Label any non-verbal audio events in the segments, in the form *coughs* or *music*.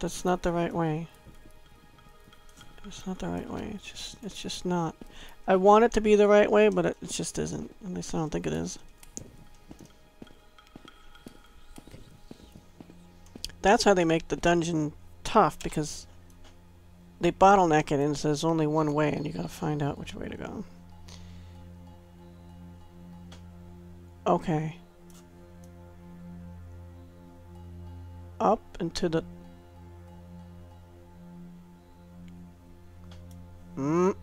that's not the right way. It's not the right way. It's just, it's just not. I want it to be the right way, but it, it just isn't. At least I don't think it is. That's how they make the dungeon tough, because they bottleneck it and says only one way, and you gotta find out which way to go. Okay. Up into the... Mm.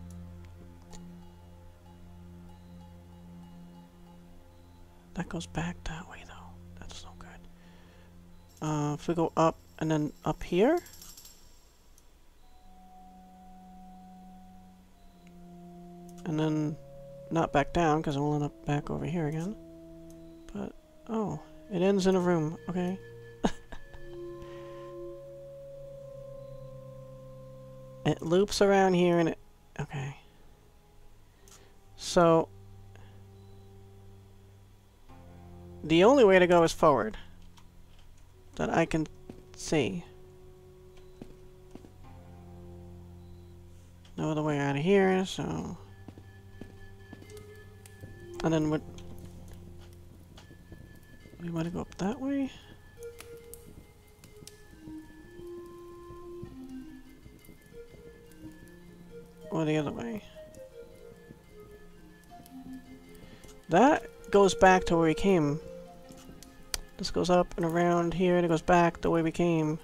That goes back that way, though. That's no good. Uh, if we go up and then up here... And then not back down, because we'll end up back over here again. But, oh, it ends in a room. Okay. *laughs* it loops around here and it... Okay. So... The only way to go is forward. That I can see. No other way out of here, so... And then what... We want to go up that way? Or the other way? That goes back to where we came. This goes up and around here and it goes back the way we came.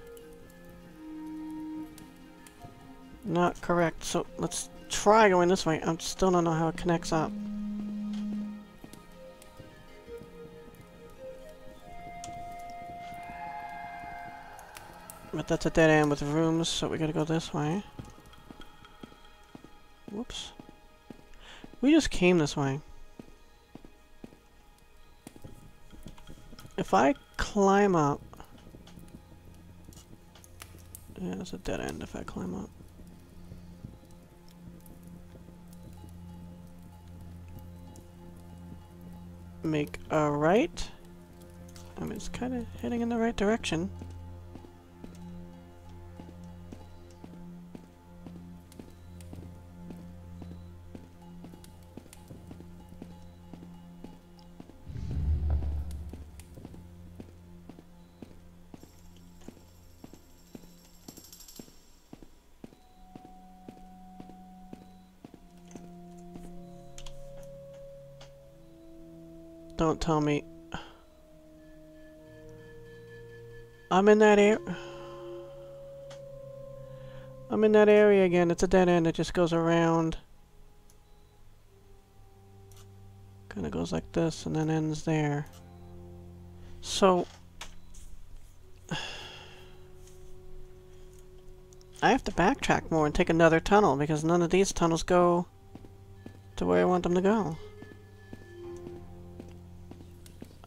Not correct, so let's try going this way. I still don't know how it connects up. But that's a dead end with rooms, so we gotta go this way. Whoops. We just came this way. If I climb up... Yeah, it's a dead end if I climb up. Make a right. I mean, it's kind of heading in the right direction. Don't tell me. I'm in that area. I'm in that area again. It's a dead end. It just goes around. Kind of goes like this and then ends there. So... I have to backtrack more and take another tunnel because none of these tunnels go to where I want them to go.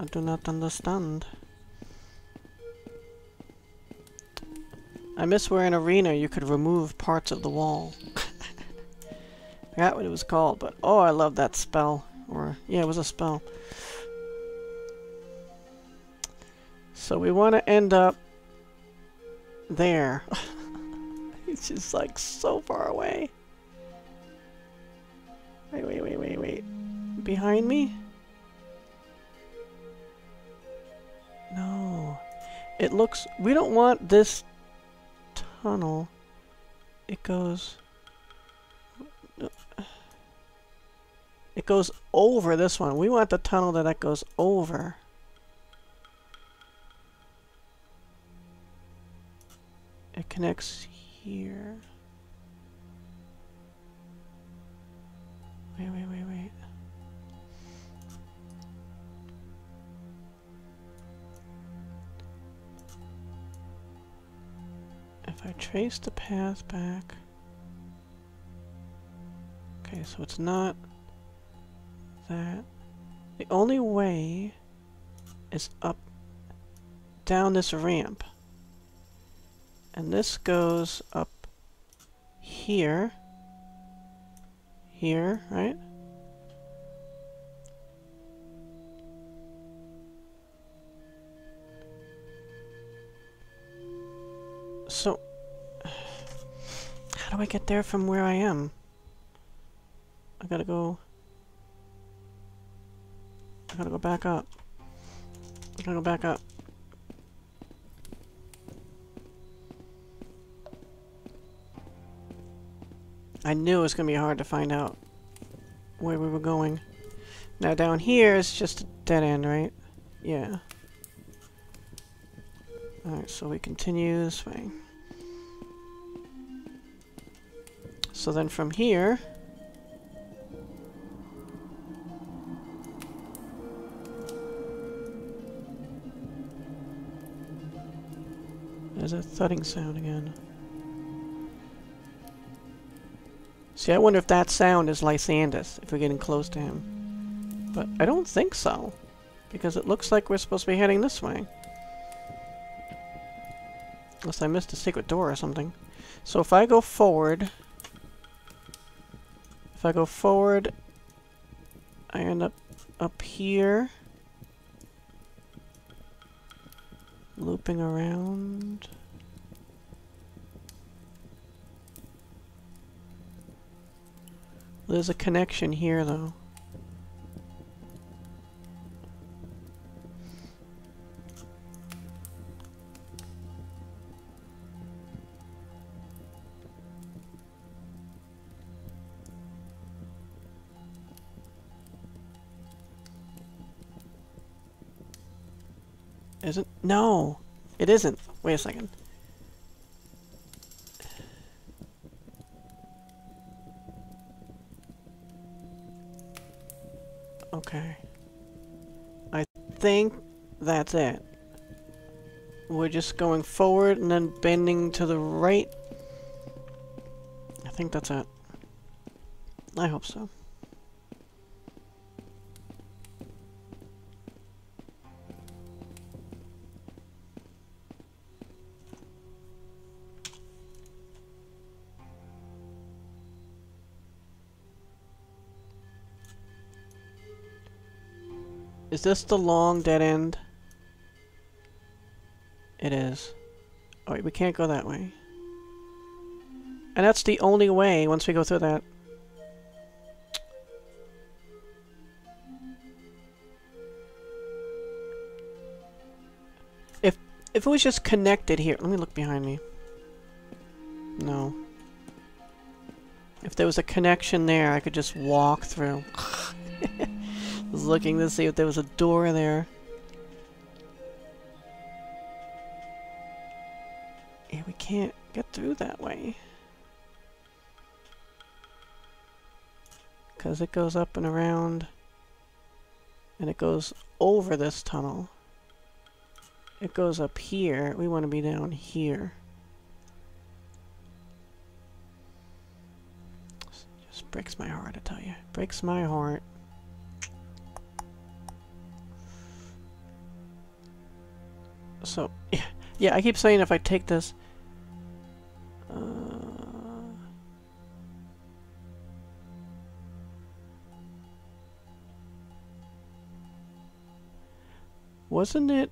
Do not understand. I miss where in Arena you could remove parts of the wall. I *laughs* forgot what it was called, but oh, I love that spell. Or, yeah, it was a spell. So we want to end up there. *laughs* it's just like so far away. Wait, wait, wait, wait, wait. Behind me? It looks... We don't want this tunnel. It goes... It goes over this one. We want the tunnel that that goes over. It connects here. Wait, wait, wait, wait. If I trace the path back... Okay, so it's not that. The only way is up, down this ramp. And this goes up here. Here, right? Do I get there from where I am? I gotta go... I gotta go back up. I gotta go back up. I knew it was gonna be hard to find out where we were going. Now down here is just a dead end, right? Yeah. Alright, so we continue this way. So then from here... There's a thudding sound again. See, I wonder if that sound is Lysandus, if we're getting close to him. But I don't think so, because it looks like we're supposed to be heading this way. Unless I missed a secret door or something. So if I go forward... If I go forward, I end up up here. Looping around. There's a connection here, though. Is it? No! It isn't. Wait a second. Okay. I think that's it. We're just going forward and then bending to the right. I think that's it. I hope so. Is this the long dead end? It is. Oh, wait, we can't go that way. And that's the only way once we go through that. If if it was just connected here, let me look behind me. No. If there was a connection there, I could just walk through. *laughs* was looking to see if there was a door there. Yeah, we can't get through that way. Because it goes up and around. And it goes over this tunnel. It goes up here. We want to be down here. Just breaks my heart, I tell you. Breaks my heart. So, yeah, yeah, I keep saying if I take this... Uh, wasn't it...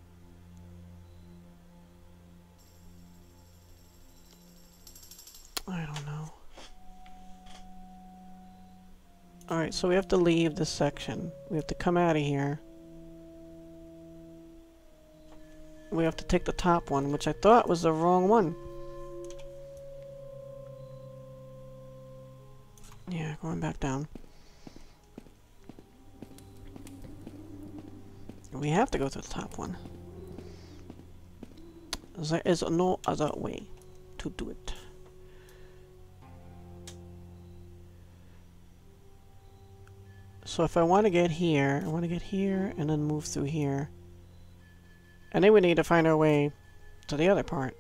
I don't know. Alright, so we have to leave this section. We have to come out of here. We have to take the top one, which I thought was the wrong one. Yeah, going back down. We have to go to the top one. There is no other way to do it. So if I want to get here, I want to get here and then move through here. And then we need to find our way to the other part.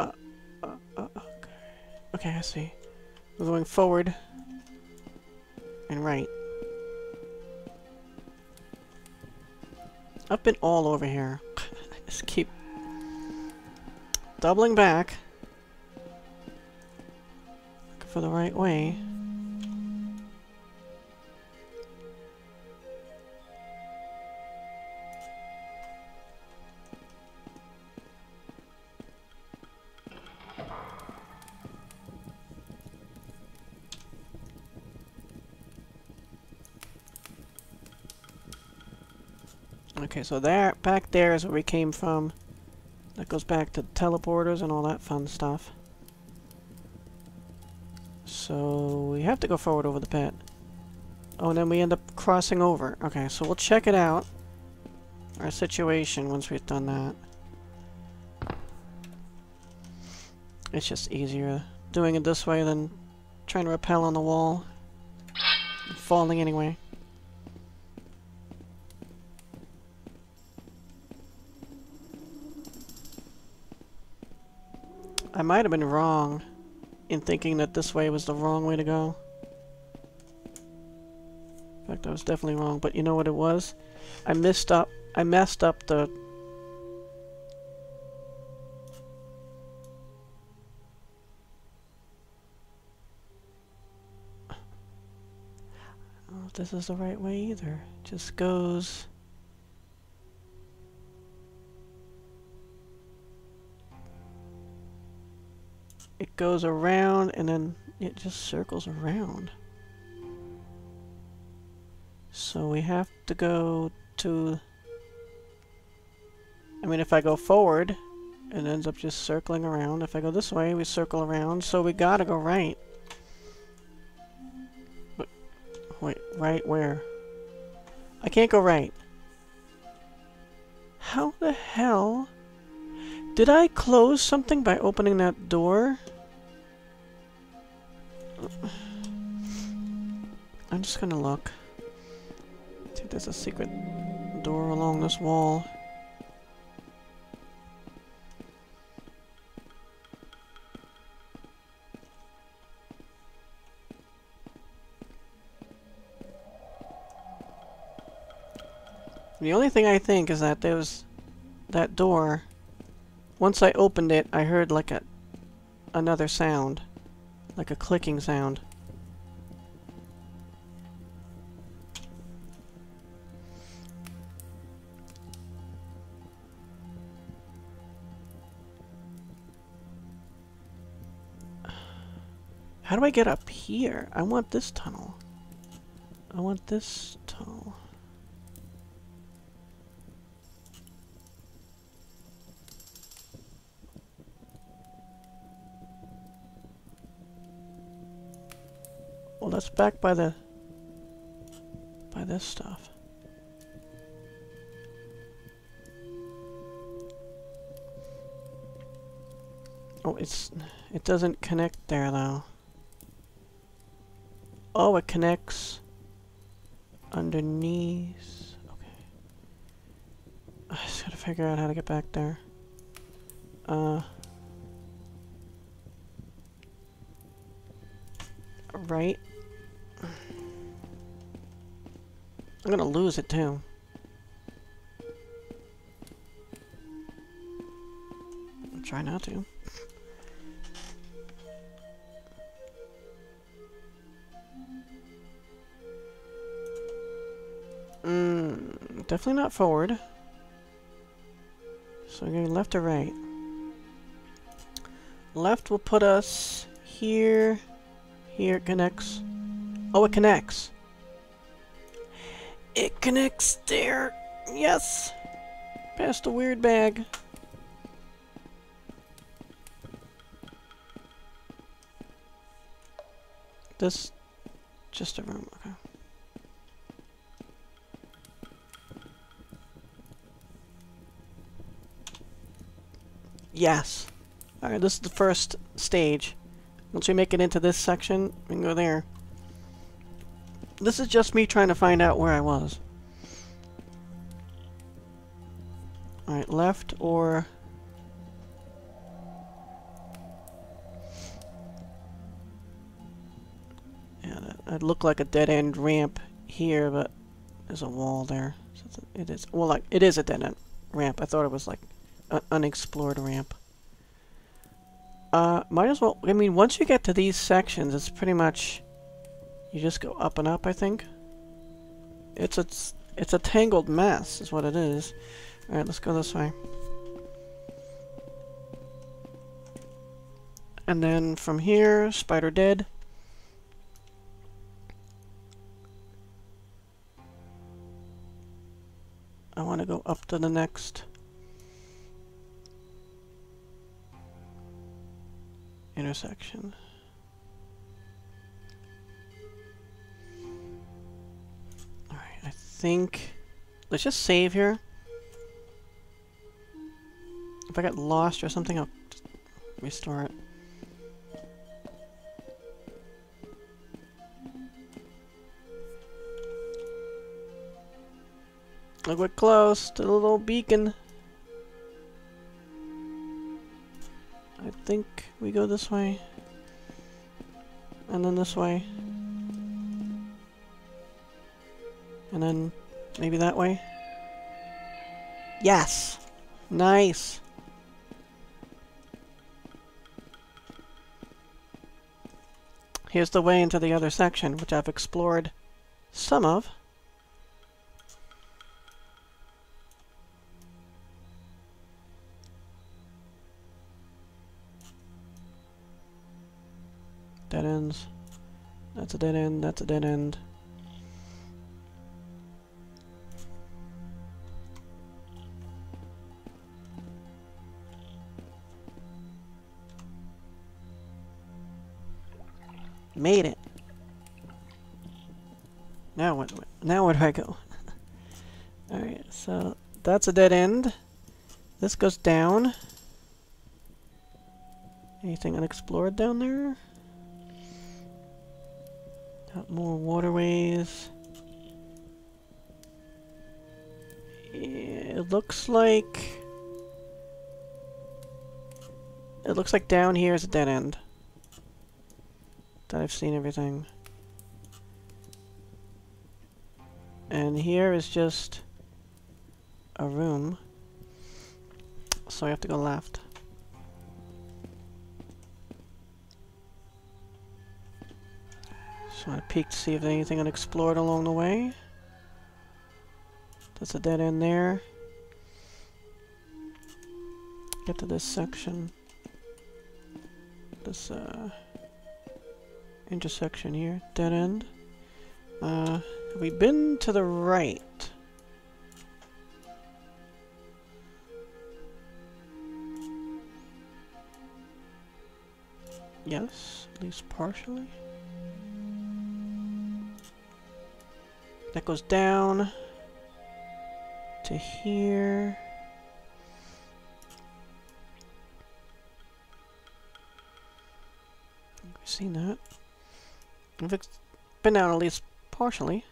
Uh, uh, uh, okay. I see. We're going forward and right. I've been all over here. *laughs* just keep doubling back Looking for the right way. So there, back there is where we came from. That goes back to teleporters and all that fun stuff. So we have to go forward over the pit. Oh, and then we end up crossing over. Okay, so we'll check it out. Our situation once we've done that. It's just easier doing it this way than trying to rappel on the wall. Falling anyway. I might have been wrong in thinking that this way was the wrong way to go. In fact, I was definitely wrong, but you know what it was? I messed up. I messed up the if this is the right way either. It just goes... It goes around and then it just circles around. So we have to go to... I mean, if I go forward, it ends up just circling around. If I go this way, we circle around. So we gotta go right. Wait, right where? I can't go right. How the hell? Did I close something by opening that door? I'm just gonna look. See if there's a secret door along this wall. The only thing I think is that there was that door. Once I opened it, I heard like a another sound, like a clicking sound. How do I get up here? I want this tunnel. I want this tunnel. Well, that's back by the... by this stuff. Oh, it's... it doesn't connect there, though. Oh, it connects underneath. Okay. I just gotta figure out how to get back there. Uh... Right. I'm gonna lose it too. I'll try not to. Mm, definitely not forward. So we're going left or right. Left will put us here. Here it connects. Oh, it connects. It connects there. Yes. Past the weird bag. This just a room. Okay. Yes. Alright, this is the first stage. Once we make it into this section, we can go there. This is just me trying to find out where I was. Alright, left or... Yeah, that, that looked like a dead-end ramp here, but there's a wall there. So it is, well, like, it is a dead-end ramp. I thought it was like an unexplored ramp. Uh, might as well, I mean, once you get to these sections, it's pretty much you just go up and up, I think. It's a, it's a tangled mess, is what it is. Alright, let's go this way. And then from here, spider dead. I want to go up to the next intersection. Think... Let's just save here. If I get lost or something, I'll restore it. Look, we're close to the little beacon. I think we go this way. And then this way. And then maybe that way. Yes! Nice! Here's the way into the other section, which I've explored some of. Dead ends. That's a dead end, that's a dead end. Made it. Now what? Now where do I go? *laughs* Alright, so that's a dead end. This goes down. Anything unexplored down there? Got more waterways. It looks like... It looks like down here is a dead end. That I've seen everything. And here is just a room. So I have to go left. So I peek to see if there's anything unexplored along the way. That's a dead end there. Get to this section. This uh, intersection here. Dead end. Uh, have we been to the right? Yes, at least partially. That goes down to here. We've seen that. Been down at least partially.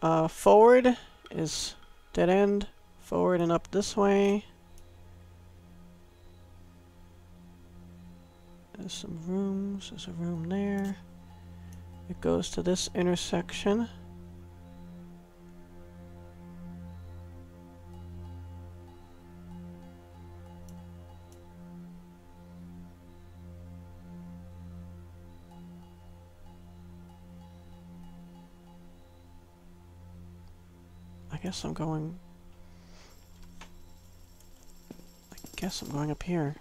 Uh, forward is dead end. Forward and up this way. There's some rooms. There's a room there. It goes to this intersection. Guess I'm going... I guess I'm going up here.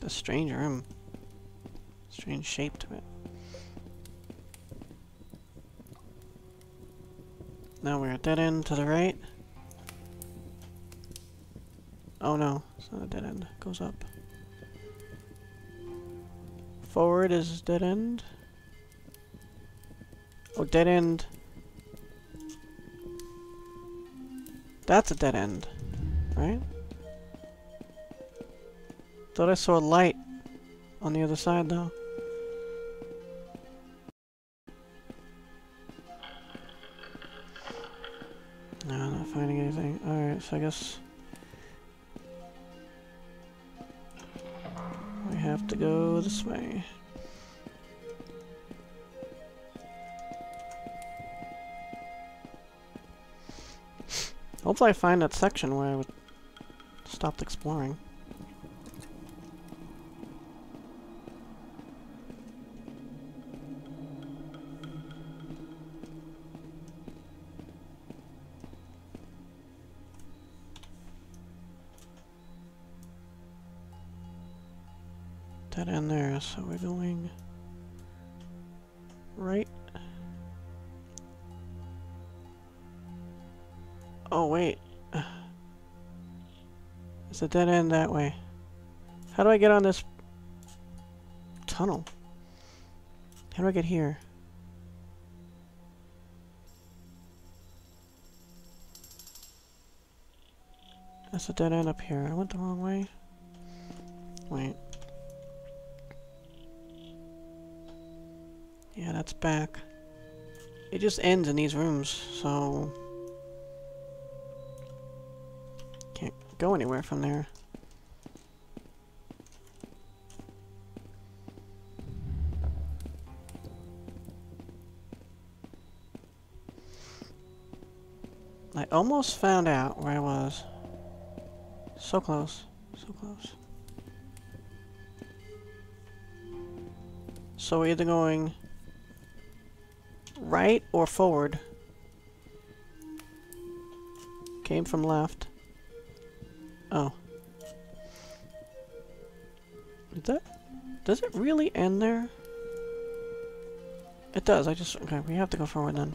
The strange room. Strange shape to it. Now we're a dead end to the right. Oh no, it's not a dead end. It goes up. Forward is dead end. Oh, dead end. That's a dead end, right? Thought I saw a light on the other side though. So I guess we have to go this way. Hopefully I find that section where I would stopped exploring. Oh, wait. It's a dead end that way. How do I get on this tunnel? How do I get here? That's a dead end up here. I went the wrong way. Wait. Yeah, that's back. It just ends in these rooms, so... Can't go anywhere from there. I almost found out where I was. So close. So close. So we're either going right or forward. Came from left. Oh. Is that... Does it really end there? It does, I just... Okay, we have to go forward then.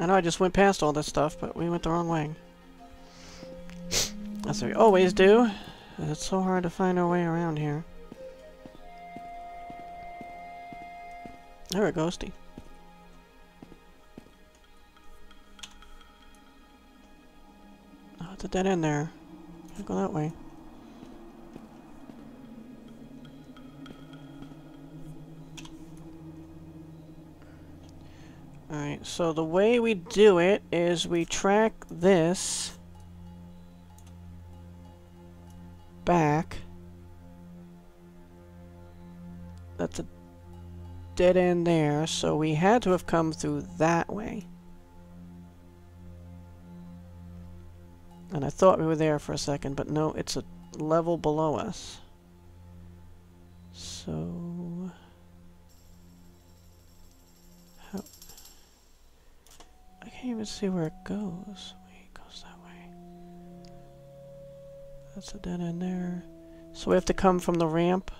I know I just went past all this stuff, but we went the wrong way. As we always do. It's so hard to find our way around here. There a ghosty. A dead end there. Can't go that way. Alright, so the way we do it is we track this back. That's a dead end there, so we had to have come through that way. And I thought we were there for a second, but no, it's a level below us. So... How... I can't even see where it goes. Wait, it goes that way. That's a dead end there. So we have to come from the ramp.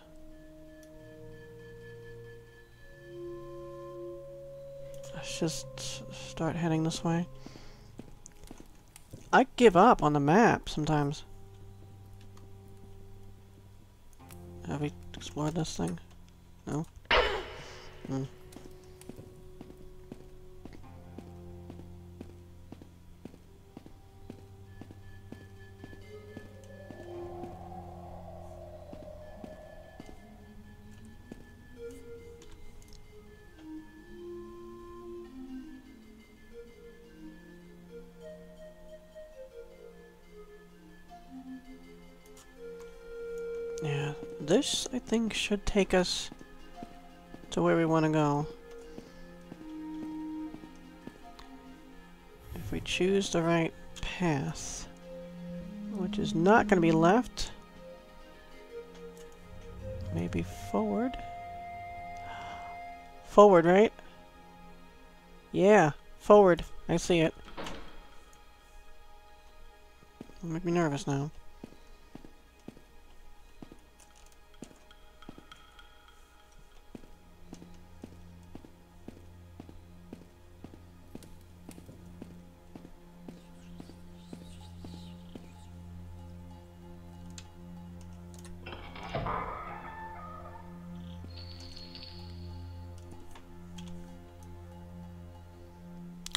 Let's just start heading this way. I give up on the map sometimes. Have we explored this thing? No? *coughs* Hmm. This, I think, should take us to where we want to go. If we choose the right path, which is not going to be left, maybe forward. *gasps* Forward, right? Yeah, forward. I see it. Make me nervous now.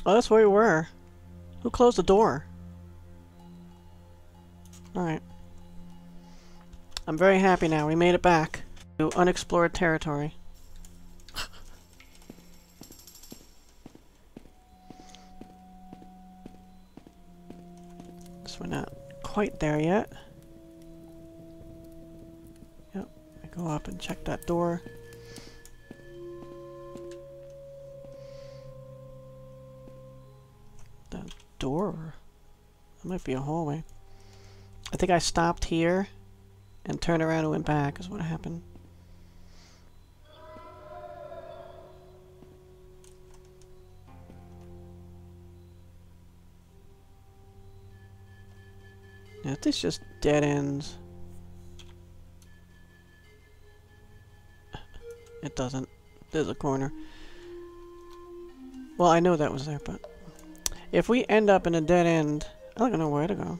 Oh, that's where we were. Who closed the door? Alright. I'm very happy now. We made it back to unexplored territory. *laughs* so we're not quite there yet. Yep. I go up and check that door. Door? That might be a hallway. I think I stopped here and turned around and went back is what happened. Yeah, this just dead ends. It doesn't. There's a corner. Well, I know that was there, but... If we end up in a dead end, I don't know where to go.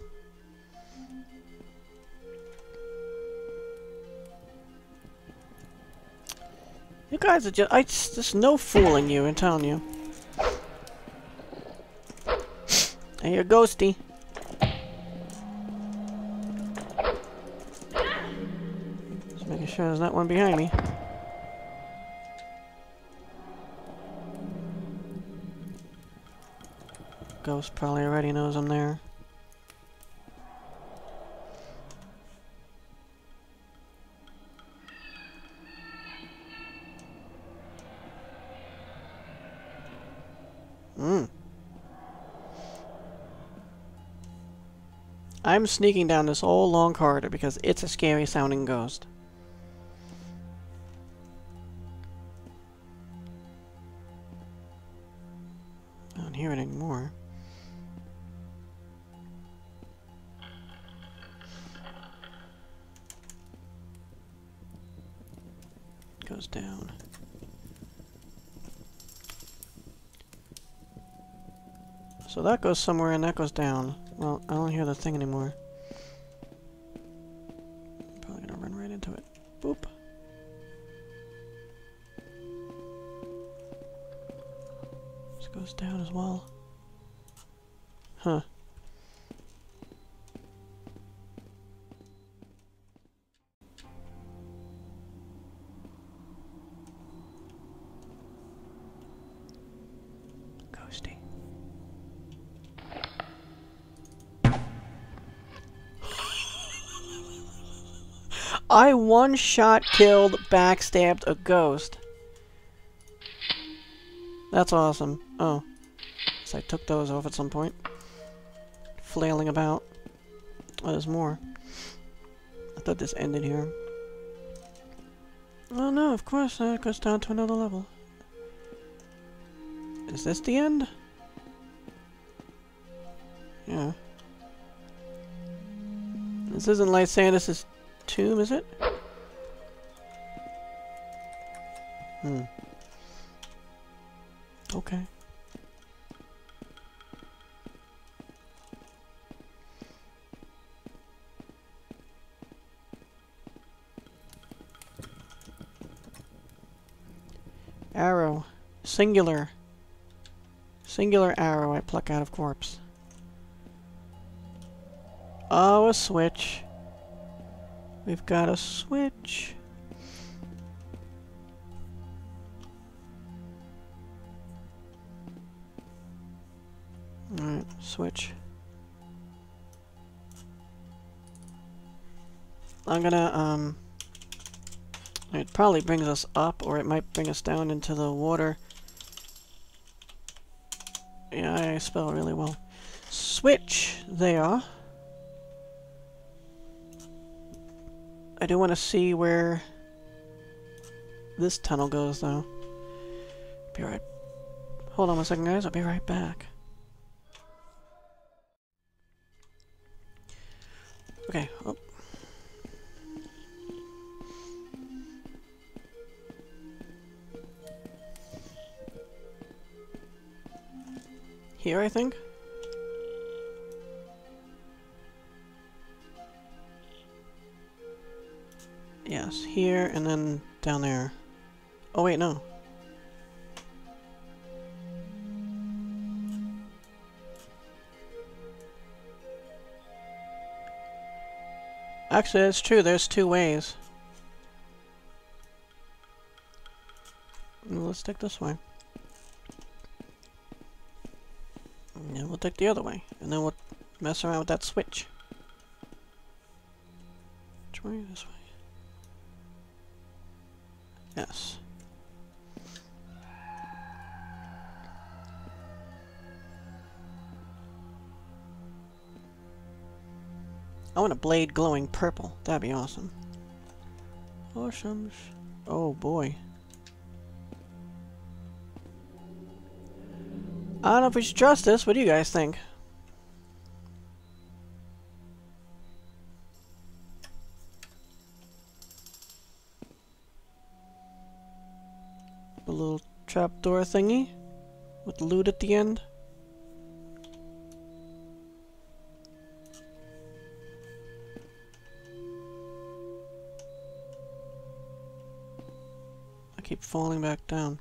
You guys are just... I, there's no fooling you, I'm telling you. Hey, you're ghosty. Just making sure there's not one behind me. Ghost probably already knows I'm there. Hmm. I'm sneaking down this whole long corridor because it's a scary sounding ghost. I don't hear it anymore. Goes down. So that goes somewhere and that goes down. Well, I don't hear the thing anymore. I one shot killed, backstabbed a ghost. That's awesome. Oh. So I took those off at some point. Flailing about. Oh, there's more. I thought this ended here. Oh no, of course, uh, it goes down to another level. Is this the end? Yeah. This isn't Lysandus' tomb, is it? Hmm. Okay. Arrow. Singular. Singular arrow I pluck out of corpse. Oh, a switch. We've got a switch. Alright, switch. I'm gonna, um... It probably brings us up, or it might bring us down into the water. Yeah, I spell really well. Switch there. I do want to see where this tunnel goes, though. Be right... Hold on one second, guys. I'll be right back. Okay. Oh. Here, I think? Yes, here and then down there. Oh wait, no. Actually, it's true. There's two ways. Let's take this way. And we'll take the other way. And then we'll mess around with that switch. Which way? This way. Yes. I want a blade glowing purple. That'd be awesome. Awesome. Oh boy. I don't know if we should trust this. What do you guys think? Trapdoor thingy with loot at the end. I keep falling back down.